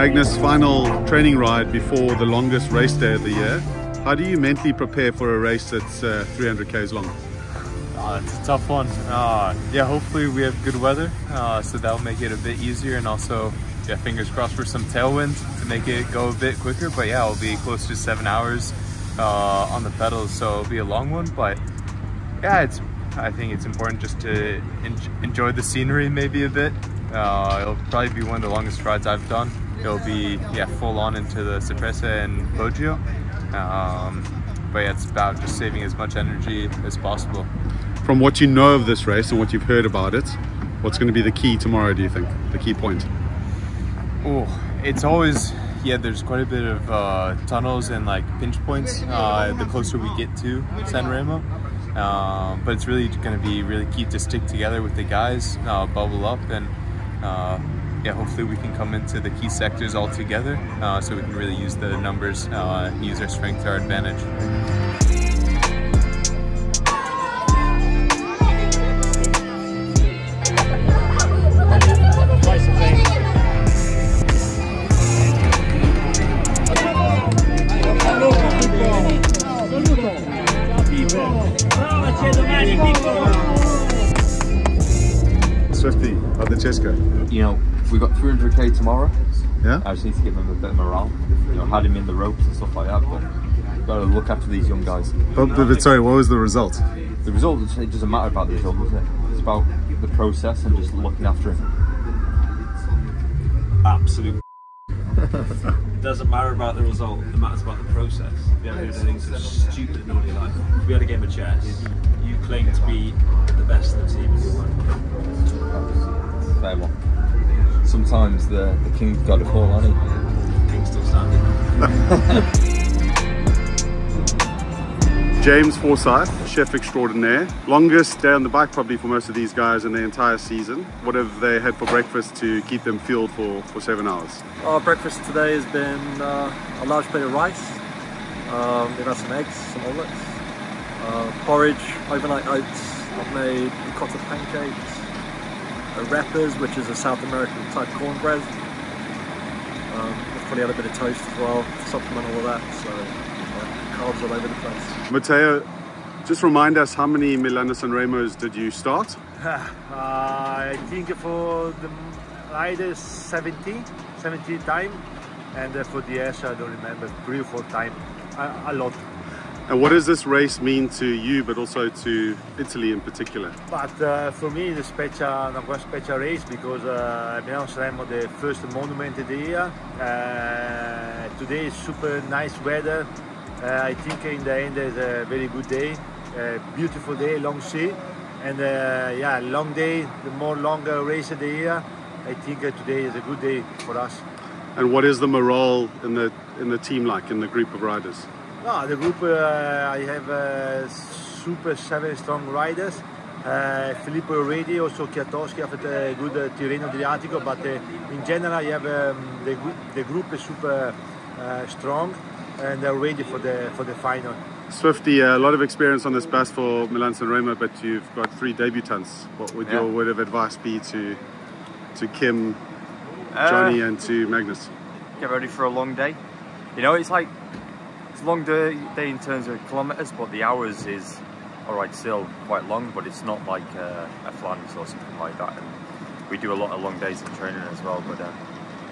Magnus, final training ride before the longest race day of the year. How do you mentally prepare for a race that's uh, 300 k's long? Uh, it's a tough one. Uh, yeah, hopefully we have good weather, uh, so that'll make it a bit easier, and also, yeah, fingers crossed for some tailwind to make it go a bit quicker. But yeah, it'll be close to seven hours uh, on the pedals, so it'll be a long one. But yeah, it's I think it's important just to en enjoy the scenery maybe a bit. Uh, it'll probably be one of the longest rides I've done. It'll be yeah full on into the Cipressa and Poggio. Um, but yeah, it's about just saving as much energy as possible. From what you know of this race and what you've heard about it, what's going to be the key tomorrow? Do you think the key point? Oh, it's always yeah. There's quite a bit of uh, tunnels and like pinch points uh, the closer we get to San Remo. Um, but it's really going to be really key to stick together with the guys, uh, bubble up, and uh, yeah, hopefully we can come into the key sectors all together uh, so we can really use the numbers uh, and use our strength to our advantage. Swifty of the Cesca. You know, we've got 300k tomorrow. Yeah. I just need to give them a bit of morale. You know, had him in the ropes and stuff like that, but got to look after these young guys. But, but, but sorry, what was the result? The result, it doesn't matter about the result, does it? It's about the process and just looking after him. Absolute. It doesn't matter about the result, it matters about the process. If you ever heard anything so stupid in all your life, we had a game of chess. You claim to be the best in the team and you weren't. Fair one. Sometimes the, the king's got to fall on it. King's still standing. James Forsyth, chef extraordinaire. Longest day on the bike probably for most of these guys in the entire season. What have they had for breakfast to keep them fueled for, for seven hours? Our breakfast today has been uh, a large plate of rice. Um, we've had some eggs, some omelets, uh, porridge, overnight oats. I've made ricotta pancakes, uh, arepas, which is a South American type cornbread. Um, we've probably had a bit of toast as well to supplement all of that. So uh, carbs all over the place. Matteo, just remind us how many Milano San Remos did you start? Uh, I think for the riders 70, 70 time, and uh, for the ash I don't remember three or four time, a, a lot. And what does this race mean to you, but also to Italy in particular? But uh, for me, it's a special, a special race because uh, Milano Sanremo the first monument of the year. Uh, today is super nice weather. Uh, I think in the end is a very good day, uh, beautiful day, long sea, and uh, yeah, long day, the more longer race of the year. I think uh, today is a good day for us. And what is the morale in the in the team like in the group of riders? No, the group uh, I have uh, super seven strong riders. Uh, Filippo already, also Kwiatkowski have a good uh, Tirreno Adriatico, but uh, in general I have um, the, group, the group is super uh, strong and they're ready for the for the final. Swifty, a lot of experience on this bus for Milan San Remo, but you've got three debutants. What would your word of advice be to to Kim, Johnny, and to Magnus? get ready for a long day. You know, it's like it's a long day, day in terms of kilometers, but the hours is all right, still quite long, but it's not like uh, a Flanders or something like that. And we do a lot of long days of training as well, but uh,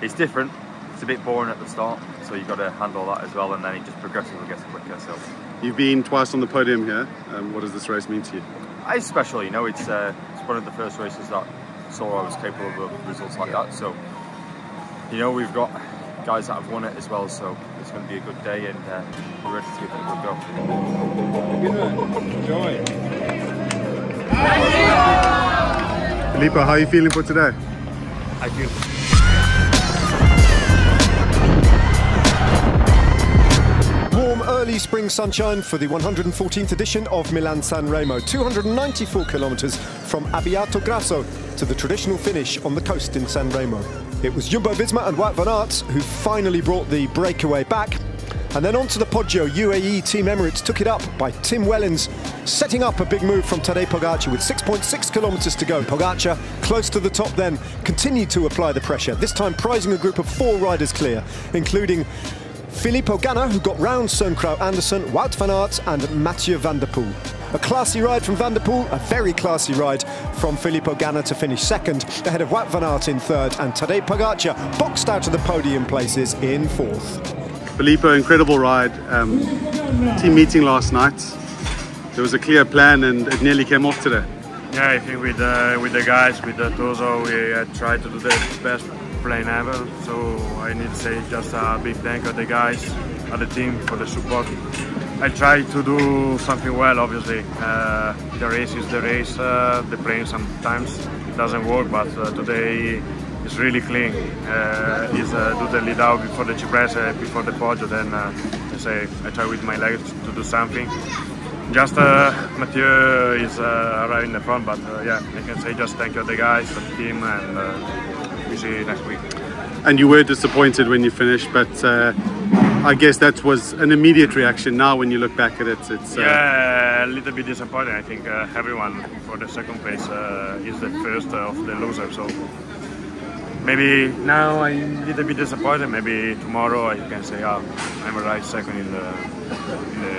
it's different. It's a bit boring at the start, so you've got to handle that as well, and then it just progressively gets quicker. So You've been twice on the podium here. Um, what does this race mean to you? it's special, you know. It's uh, it's one of the first races that saw I was capable of results like that. So you know, we've got guys that have won it as well, so it's going to be a good day, and uh, we're ready to give it a good go. Filippo, how are you feeling for today? I feel Warm early spring sunshine for the 114th edition of Milan San Remo, 294 kilometres from Abbiategrasso to the traditional finish on the coast in San Remo. It was Jumbo Visma and Wout van Aert who finally brought the breakaway back And then on to the Poggio. UAE Team Emirates took it up by Tim Wellens, setting up a big move from Tadej Pogacar with 6.6 kilometres to go. Pogacar, close to the top then, continued to apply the pressure, this time prizing a group of four riders clear, including Filippo Ganna, who got round Søren Kragh Andersen, Wout van Aert and Mathieu van der Poel. A classy ride from Van der Poel, a very classy ride from Filippo Ganna to finish second, ahead of Wout van Aert in third, and Tadej Pogacar boxed out of the podium places in fourth. Filippo, incredible ride. Um, team meeting last night. There was a clear plan and it nearly came off today. Yeah, I think with uh, with the guys, with the Tozo, we uh, tried to do the best plane ever. So I need to say just a big thank you to the guys, at the team for the support. I try to do something well, obviously. Uh, the race is the race, uh, the plane sometimes doesn't work, but uh, today is really clean. Uh, is uh, do the lead out before the Cipressa, before the Poggio, then uh, I say I try with my legs to do something. Just uh, Mathieu is uh, arriving in the front, but uh, yeah, I can say just thank you to the guys, the team, and uh, we see you next week. And you were disappointed when you finished, but uh, I guess that was an immediate reaction. Now, when you look back at it, it's uh, Yeah, a little bit disappointing. I think uh, everyone for the second place uh, is the first of the loser. So maybe now I'm a little bit disappointed. Maybe tomorrow I can say, oh, I'm right second in the in the.